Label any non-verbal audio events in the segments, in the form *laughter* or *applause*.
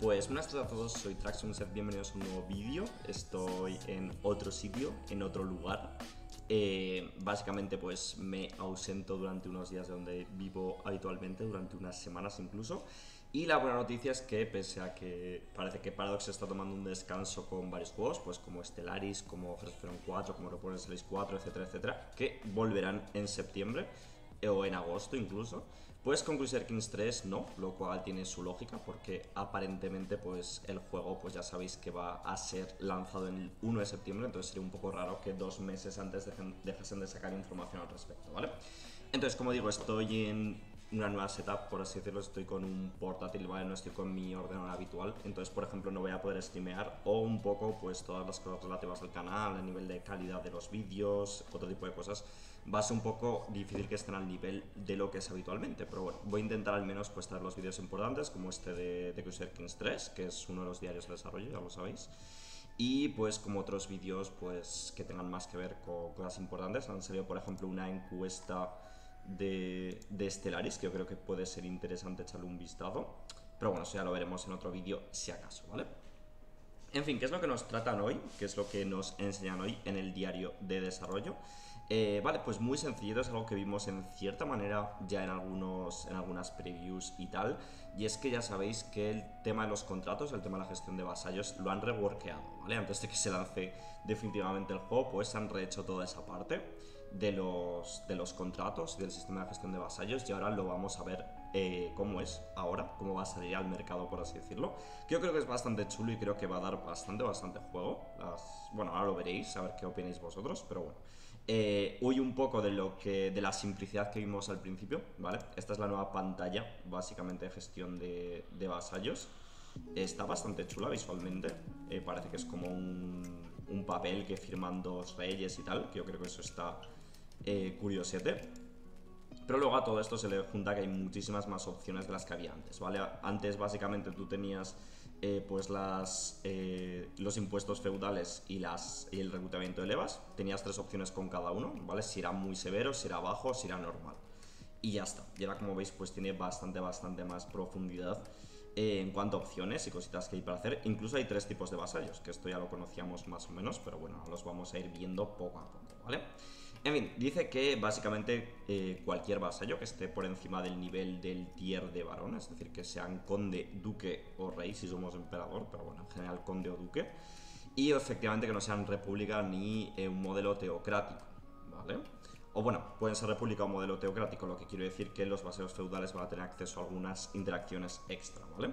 Pues buenas tardes a todos, soy Traxxon Set, bienvenidos a un nuevo vídeo. Estoy en otro sitio, en otro lugar. Eh, básicamente pues me ausento durante unos días de donde vivo habitualmente, durante unas semanas incluso. Y la buena noticia es que pese a que parece que Paradox está tomando un descanso con varios juegos, pues como Stellaris, como Hearthstone 4, como Reporter Series 4, etcétera, etcétera, que volverán en septiembre o en agosto incluso, pues con Crusader Kings 3 no, lo cual tiene su lógica porque aparentemente pues el juego pues ya sabéis que va a ser lanzado en el 1 de septiembre, entonces sería un poco raro que dos meses antes dejasen de sacar información al respecto, ¿vale? Entonces como digo, estoy en una nueva setup, por así decirlo, estoy con un portátil, ¿vale? No estoy con mi ordenador habitual, entonces por ejemplo no voy a poder streamear o un poco pues todas las cosas relativas al canal, a nivel de calidad de los vídeos, otro tipo de cosas, va a ser un poco difícil que estén al nivel de lo que es habitualmente, pero bueno, voy a intentar al menos pues los vídeos importantes como este de, de Crusader Kings 3, que es uno de los diarios de desarrollo, ya lo sabéis. Y pues como otros vídeos pues que tengan más que ver con cosas importantes, han salido por ejemplo una encuesta de, de Stellaris, que yo creo que puede ser interesante echarle un vistazo. Pero bueno, eso ya lo veremos en otro vídeo si acaso, ¿vale? En fin, ¿qué es lo que nos tratan hoy? ¿Qué es lo que nos enseñan hoy en el diario de desarrollo? Eh, vale, pues muy sencillo, es algo que vimos en cierta manera ya en, algunos, en algunas previews y tal, y es que ya sabéis que el tema de los contratos, el tema de la gestión de vasallos, lo han reworkeado, ¿vale? Antes de que se lance definitivamente el juego, pues han rehecho toda esa parte de los, de los contratos y del sistema de gestión de vasallos, y ahora lo vamos a ver eh, cómo es ahora, cómo va a salir al mercado, por así decirlo. Yo creo que es bastante chulo y creo que va a dar bastante, bastante juego. bueno, ahora lo veréis, a ver qué opináis vosotros, pero bueno. Eh, un poco de lo que de la simplicidad que vimos al principio, ¿vale? Esta es la nueva pantalla, básicamente de gestión de, vasallos. Está bastante chula visualmente, eh, parece que es como un, papel que firman dos reyes y tal, que yo creo que eso está eh, curiosete. Pero luego a todo esto se le junta que hay muchísimas más opciones de las que había antes, ¿vale? Antes básicamente tú tenías eh, pues las, eh, los impuestos feudales y, las, y el reclutamiento de levas, tenías tres opciones con cada uno, ¿vale? Si era muy severo, si era bajo, si era normal. Y ya está. Y ahora como veis pues tiene bastante, bastante más profundidad eh, en cuanto a opciones y cositas que hay para hacer. Incluso hay tres tipos de vasallos, que esto ya lo conocíamos más o menos, pero bueno, los vamos a ir viendo poco a poco, ¿vale? En fin, dice que básicamente eh, cualquier vasallo que esté por encima del nivel del tier de varón, es decir, que sean conde, duque o rey, si somos emperador, pero bueno, en general conde o duque, y efectivamente que no sean república ni eh, un modelo teocrático, ¿vale? O bueno, pueden ser república o modelo teocrático, lo que quiero decir que los vasallos feudales van a tener acceso a algunas interacciones extra, ¿vale?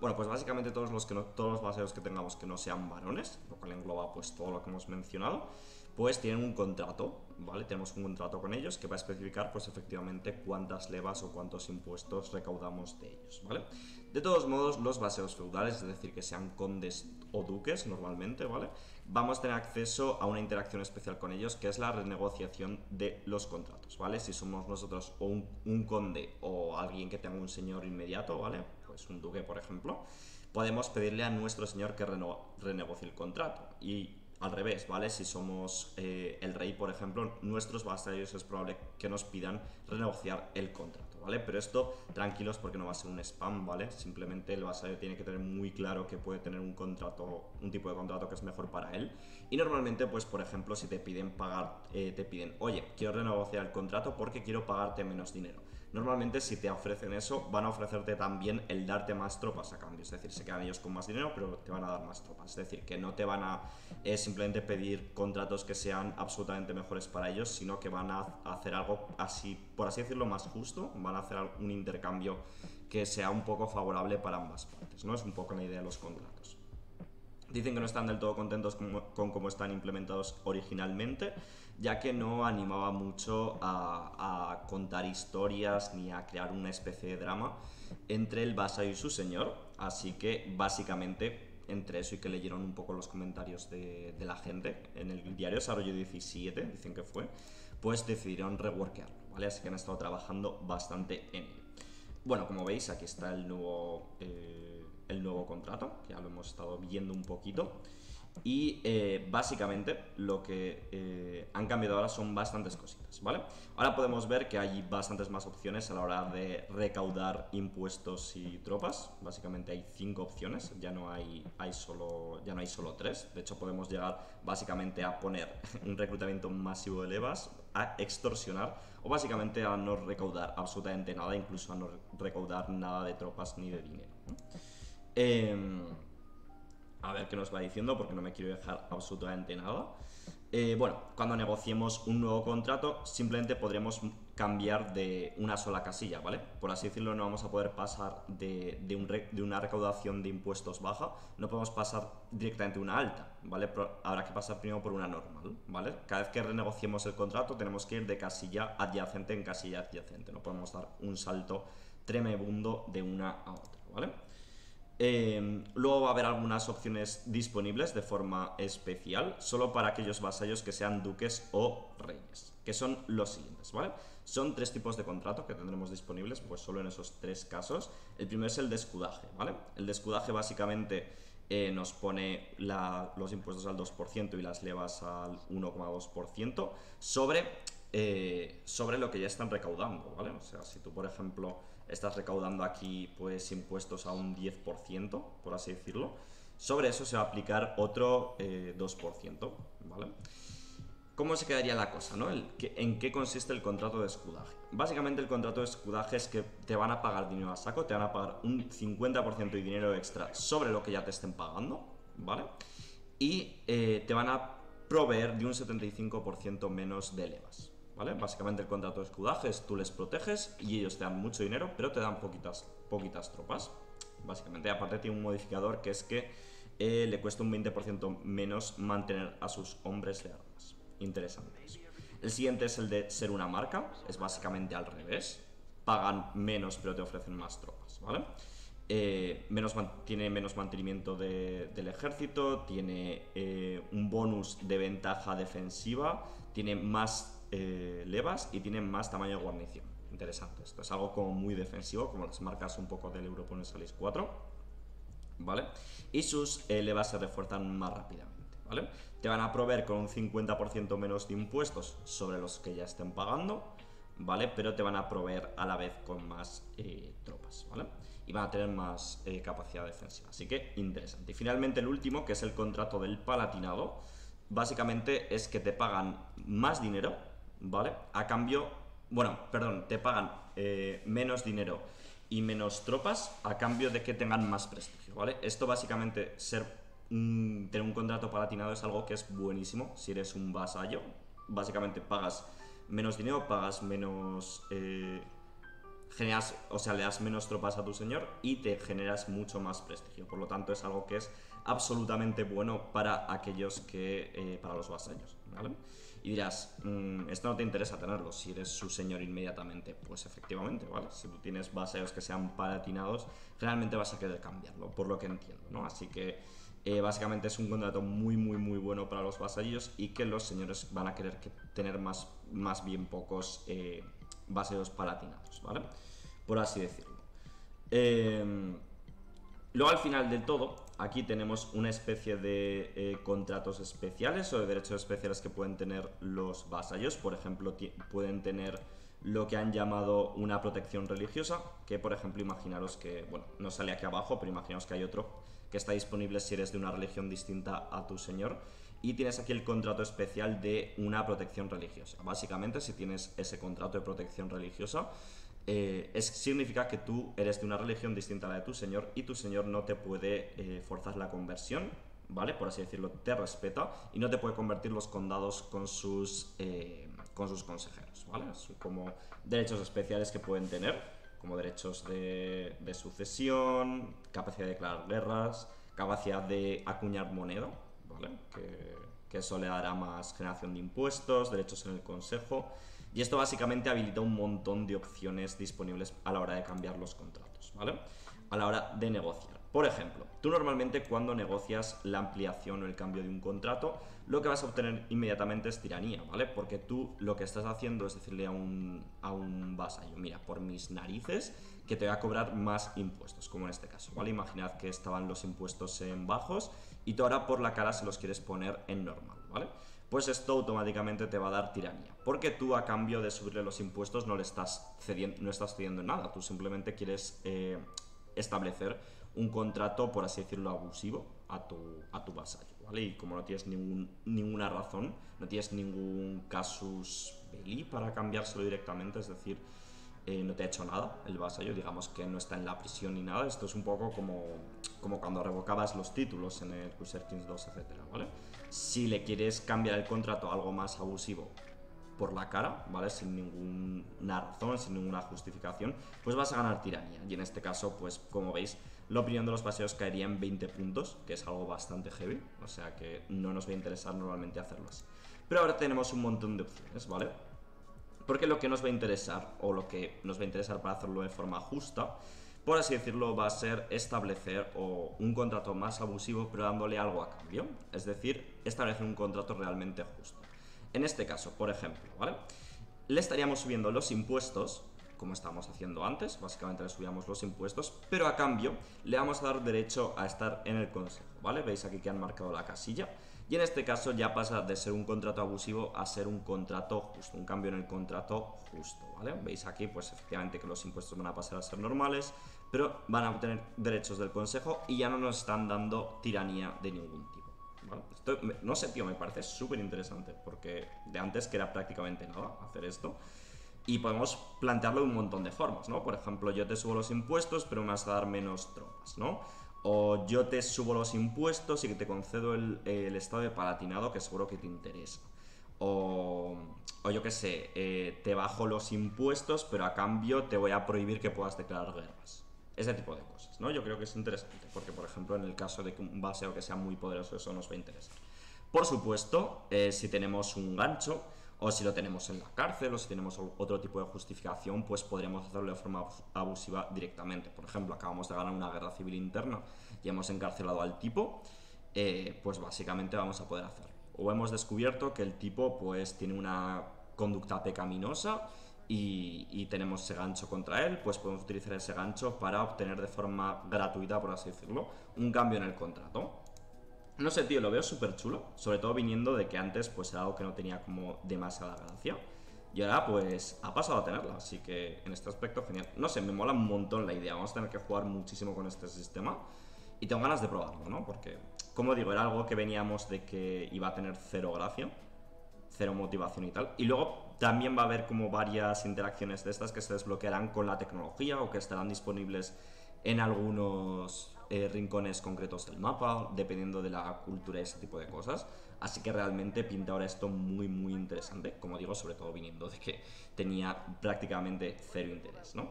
Bueno, pues básicamente todos los, que todos los vasallos que tengamos que no sean varones, lo cual engloba pues todo lo que hemos mencionado, pues tienen un contrato, ¿vale? Tenemos un contrato con ellos que va a especificar, pues efectivamente, cuántas levas o cuántos impuestos recaudamos de ellos, ¿vale? De todos modos, los baseos feudales, es decir, que sean condes o duques normalmente, ¿vale? Vamos a tener acceso a una interacción especial con ellos, que es la renegociación de los contratos, ¿vale? Si somos nosotros o un, conde o alguien que tenga un señor inmediato, ¿vale? Pues un duque, por ejemplo, podemos pedirle a nuestro señor que renegocie el contrato y al revés, ¿vale? Si somos eh, el rey, por ejemplo, nuestros vasallos es probable que nos pidan renegociar el contrato, ¿vale? Pero esto, tranquilos, porque no va a ser un spam, ¿vale? Simplemente el vasallo tiene que tener muy claro que puede tener un contrato, un tipo de contrato que es mejor para él. Y normalmente, pues, por ejemplo, si te piden pagar, eh, te piden, oye, quiero renegociar el contrato porque quiero pagarte menos dinero. Normalmente, si te ofrecen eso, van a ofrecerte también el darte más tropas a cambio. Es decir, se quedan ellos con más dinero, pero te van a dar más tropas. Es decir, que no te van a simplemente pedir contratos que sean absolutamente mejores para ellos, sino que van a hacer algo así, por así decirlo, más justo, van a hacer un intercambio que sea un poco favorable para ambas partes, ¿no? Es un poco la idea de los contratos. Dicen que no están del todo contentos con, cómo están implementados originalmente, ya que no animaba mucho a, contar historias ni a crear una especie de drama entre el vasallo y su señor, así que básicamente entre eso y que leyeron un poco los comentarios de, la gente en el diario Desarrollo 17, dicen que fue, pues decidieron reworkearlo, ¿vale? Así que han estado trabajando bastante en él. Bueno, como veis, aquí está el nuevo, eh, el nuevo contrato, que ya lo hemos estado viendo un poquito. Y eh, básicamente lo que eh, han cambiado ahora son bastantes cositas, ¿vale? Ahora podemos ver que hay bastantes más opciones a la hora de recaudar impuestos y tropas. Básicamente hay cinco opciones, ya no hay, hay solo, ya no hay solo tres. De hecho, podemos llegar básicamente a poner *laughs* un reclutamiento masivo de levas, a extorsionar o básicamente a no recaudar absolutamente nada, incluso a no recaudar nada de tropas ni de dinero. Em, a ver qué nos va diciendo porque no me quiero dejar absolutamente nada. Eh, bueno, cuando negociemos un nuevo contrato, simplemente podremos cambiar de una sola casilla, ¿vale? Por así decirlo, no vamos a poder pasar de, de, una recaudación de impuestos baja, no podemos pasar directamente una alta, ¿vale? habrá que pasar primero por una normal, ¿vale? Cada vez que renegociemos el contrato, tenemos que ir de casilla adyacente en casilla adyacente, no podemos dar un salto tremebundo de una a otra, ¿vale? Em, luego va a haber algunas opciones disponibles de forma especial, solo para aquellos vasallos que sean duques o reyes, que son los siguientes, ¿vale? Son tres tipos de contrato que tendremos disponibles, pues solo en esos tres casos. El primero es el descudaje, ¿vale? El descudaje básicamente eh, nos pone los impuestos al 2% y las levas al 1,2% sobre, eh, sobre lo que ya están recaudando, ¿vale? O sea, si tú, por ejemplo estás recaudando aquí pues impuestos a un 10%, por así decirlo. Sobre eso se va a aplicar otro 2%, eh, ¿vale? ¿Cómo se quedaría la cosa, no? ¿En qué consiste el contrato de escudaje? Básicamente el contrato de escudaje es que te van a pagar dinero a saco, te van a pagar un 50% de dinero extra sobre lo que ya te estén pagando, ¿vale? Y eh, te van a proveer de un 75% menos de levas. Básicamente el contrato de escudaje es tú les proteges y ellos te dan mucho dinero, pero te dan poquitas, poquitas tropas. Básicamente, aparte tiene un modificador que es que eh, le cuesta un 20% menos mantener a sus hombres de armas. Interesante El siguiente es el de ser una marca, es básicamente al revés. Pagan menos pero te ofrecen más tropas, ¿vale? Eh, menos tiene menos mantenimiento del ejército, tiene eh, un bonus de ventaja defensiva, tiene más eh, levas y tienen más tamaño de guarnición. Interesante. Esto es algo como muy defensivo, como las marcas un poco del Europonesalis 4. ¿Vale? Y sus eh, levas se refuerzan más rápidamente. ¿Vale? Te van a proveer con un 50% menos de impuestos sobre los que ya estén pagando. ¿Vale? Pero te van a proveer a la vez con más eh, tropas. ¿Vale? Y van a tener más capacidad defensiva. Así que interesante. Y finalmente el último, que es el contrato del palatinado. Básicamente es que te pagan más dinero ¿vale? A cambio, bueno, perdón, te pagan eh, menos dinero y menos tropas a cambio de que tengan más prestigio, ¿vale? Esto básicamente, ser, tener un contrato palatinado es algo que es buenísimo si eres un vasallo. Básicamente pagas menos dinero, pagas menos... Eh, generas, o sea, le das menos tropas a tu señor y te generas mucho más prestigio. Por lo tanto, es algo que es absolutamente bueno para aquellos que... Eh, para los vasallos, ¿vale? Y dirás, mm, esto no te interesa tenerlo si eres su señor inmediatamente. Pues efectivamente, ¿vale? Si tú tienes vasallos que sean palatinados, realmente vas a querer cambiarlo, por lo que entiendo, ¿no? Así que eh, básicamente es un contrato muy, muy, muy bueno para los vasallos y que los señores van a querer tener más, más bien pocos eh, palatinados, ¿vale? Por así decirlo. Eh, luego al final del todo, Aquí tenemos una especie de eh, contratos especiales o de derechos especiales que pueden tener los vasallos. Por ejemplo, pueden tener lo que han llamado una protección religiosa, que por ejemplo imaginaros que, bueno, no sale aquí abajo, pero imaginaos que hay otro que está disponible si eres de una religión distinta a tu señor. Y tienes aquí el contrato especial de una protección religiosa. Básicamente, si tienes ese contrato de protección religiosa, eh, es, significa que tú eres de una religión distinta a la de tu Señor y tu Señor no te puede eh, forzar la conversión, ¿vale? Por así decirlo, te respeta y no te puede convertir los condados con sus, eh, con sus consejeros, ¿vale? Como derechos especiales que pueden tener, como derechos de, sucesión, capacidad de declarar guerras, capacidad de acuñar moneda, Que, que eso le dará más generación de impuestos, derechos en el consejo y esto básicamente habilita un montón de opciones disponibles a la hora de cambiar los contratos, ¿vale? A la hora de negociar. Por ejemplo, tú normalmente cuando negocias la ampliación o el cambio de un contrato, lo que vas a obtener inmediatamente es tiranía, ¿vale? Porque tú lo que estás haciendo es decirle a un, a un vasallo, mira, por mis narices, que te voy a cobrar más impuestos, como en este caso, ¿vale? Imaginad que estaban los impuestos en bajos y tú ahora por la cara se los quieres poner en normal, ¿vale? Pues esto automáticamente te va a dar tiranía, porque tú a cambio de subirle los impuestos no le estás cediendo, no estás cediendo nada, tú simplemente quieres eh, establecer un contrato, por así decirlo, abusivo a tu, a tu vasallo, ¿vale? Y como no tienes ninguna razón, no tienes ningún casus belli para cambiárselo directamente, es decir, eh, no te ha hecho nada el vasallo, digamos que no está en la prisión ni nada, esto es un poco como, como cuando revocabas los títulos en el Cruiser Kings 2, etcétera, ¿vale? Si le quieres cambiar el contrato a algo más abusivo por la cara, ¿vale? Sin ninguna razón, sin ninguna justificación, pues vas a ganar tiranía. Y en este caso, pues como veis, la opinión de los paseos caería en 20 puntos, que es algo bastante heavy, o sea que no nos va a interesar normalmente hacerlo así. Pero ahora tenemos un montón de opciones, ¿vale? Porque lo que nos va a interesar, o lo que nos va a interesar para hacerlo de forma justa, por así decirlo, va a ser establecer o un contrato más abusivo, pero dándole algo a cambio. Es decir, establecer un contrato realmente justo. En este caso, por ejemplo, ¿vale? Le estaríamos subiendo los impuestos, como estábamos haciendo antes, básicamente le subíamos los impuestos, pero a cambio le vamos a dar derecho a estar en el consejo, ¿vale? Veis aquí que han marcado la casilla. Y en este caso ya pasa de ser un contrato abusivo a ser un contrato justo, un cambio en el contrato justo, ¿vale? Veis aquí, pues efectivamente que los impuestos van a pasar a ser normales, pero van a obtener derechos del consejo y ya no nos están dando tiranía de ningún tipo no sé, tío, me parece súper interesante, porque de antes que era prácticamente nada hacer esto. Y podemos plantearlo de un montón de formas, ¿no? Por ejemplo, yo te subo los impuestos, pero me vas a dar menos tropas, ¿no? O yo te subo los impuestos y que te concedo el, estado de palatinado que seguro que te interesa. O, o yo qué sé, eh, te bajo los impuestos, pero a cambio te voy a prohibir que puedas declarar guerras. Ese tipo de cosas, ¿no? Yo creo que es interesante, porque por ejemplo en el caso de que un baseo que sea muy poderoso, eso nos va a interesar. Por supuesto, eh, si tenemos un gancho, o si lo tenemos en la cárcel, o si tenemos otro tipo de justificación, pues podríamos hacerlo de forma abusiva directamente. Por ejemplo, acabamos de ganar una guerra civil interna y hemos encarcelado al tipo, eh, pues básicamente vamos a poder hacerlo. O hemos descubierto que el tipo pues tiene una conducta pecaminosa y, tenemos ese gancho contra él, pues podemos utilizar ese gancho para obtener de forma gratuita, por así decirlo, un cambio en el contrato. No sé, tío, lo veo súper chulo, sobre todo viniendo de que antes pues era algo que no tenía como demasiada gracia. Y ahora pues ha pasado a tenerla, así que en este aspecto genial. No sé, me mola un montón la idea, vamos a tener que jugar muchísimo con este sistema. Y tengo ganas de probarlo, ¿no? Porque, como digo, era algo que veníamos de que iba a tener cero gracia cero motivación y tal. Y luego también va a haber como varias interacciones de estas que se desbloquearán con la tecnología o que estarán disponibles en algunos eh, rincones concretos del mapa, dependiendo de la cultura y ese tipo de cosas. Así que realmente pinta ahora esto muy, muy interesante. Como digo, sobre todo viniendo de que tenía prácticamente cero interés, ¿no?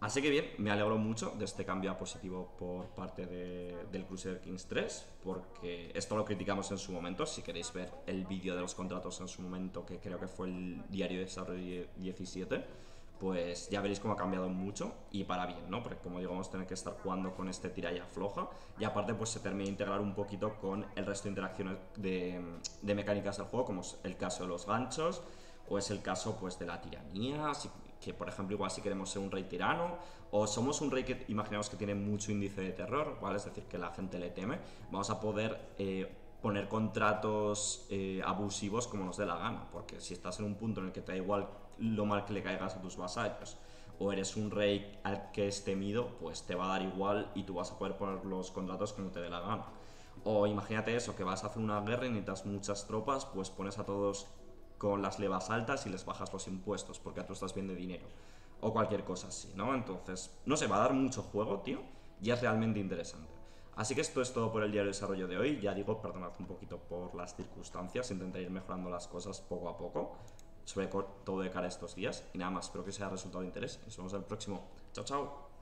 Así que bien, me alegro mucho de este cambio positivo por parte del Crusader Kings 3, porque esto lo criticamos en su momento. Si queréis ver el vídeo de los contratos en su momento, que creo que fue el diario de desarrollo 17, pues ya veréis cómo ha cambiado mucho y para bien, ¿no? Porque como digo, vamos a tener que estar jugando con este tiralla floja y aparte pues se termina de integrar un poquito con el resto de interacciones de, de mecánicas del juego, como es el caso de los ganchos o es el caso pues de la tiranía, que por ejemplo igual si queremos ser un rey tirano o somos un rey que imaginamos que tiene mucho índice de terror, ¿vale? Es decir, que la gente le teme, vamos a poder eh, poner contratos eh, abusivos como nos dé la gana, porque si estás en un punto en el que te da igual lo mal que le caigas a tus vasallos, o eres un rey al que es temido, pues te va a dar igual y tú vas a poder poner los contratos como te dé la gana. O imagínate eso, que vas a hacer una guerra y necesitas muchas tropas, pues pones a todos con las levas altas y les bajas los impuestos porque tú estás bien de dinero o cualquier cosa así, ¿no? Entonces, no sé, va a dar mucho juego, tío, y es realmente interesante. Así que esto es todo por el diario de desarrollo de hoy. Ya digo, perdonad un poquito por las circunstancias, intentaré ir mejorando las cosas poco a poco, sobre todo de cara a estos días. Y nada más, espero que os haya resultado de interés. Nos vemos en el próximo. Chao, chao.